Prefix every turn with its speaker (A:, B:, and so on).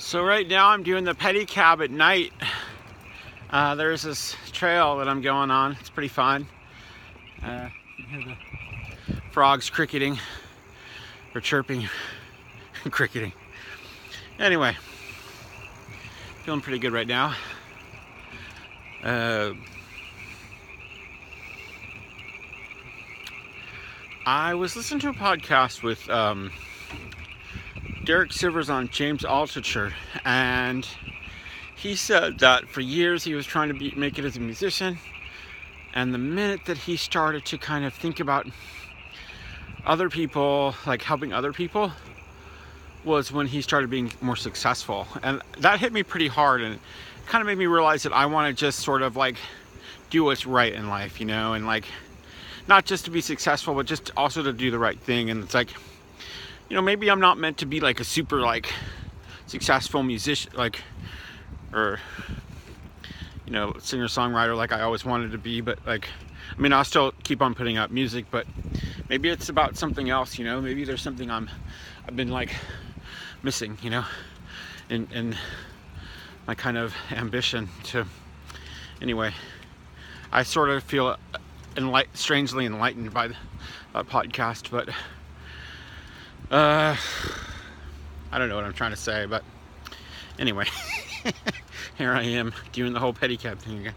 A: So right now I'm doing the pedicab at night. Uh, there's this trail that I'm going on. It's pretty fun. Uh, the frogs cricketing or chirping, cricketing. Anyway, feeling pretty good right now. Uh, I was listening to a podcast with um, Derek Sivers on James Altucher, and he said that for years he was trying to be, make it as a musician, and the minute that he started to kind of think about other people, like helping other people, was when he started being more successful, and that hit me pretty hard, and kind of made me realize that I want to just sort of like do what's right in life, you know, and like not just to be successful, but just also to do the right thing, and it's like you know, maybe I'm not meant to be like a super like successful musician, like, or you know, singer songwriter like I always wanted to be, but like, I mean, I'll still keep on putting out music, but maybe it's about something else, you know. Maybe there's something I'm, I've been like missing, you know, in in my kind of ambition to. Anyway, I sort of feel enlight, strangely enlightened by the uh, podcast, but. Uh, I don't know what I'm trying to say, but anyway, here I am doing the whole pedicab thing again.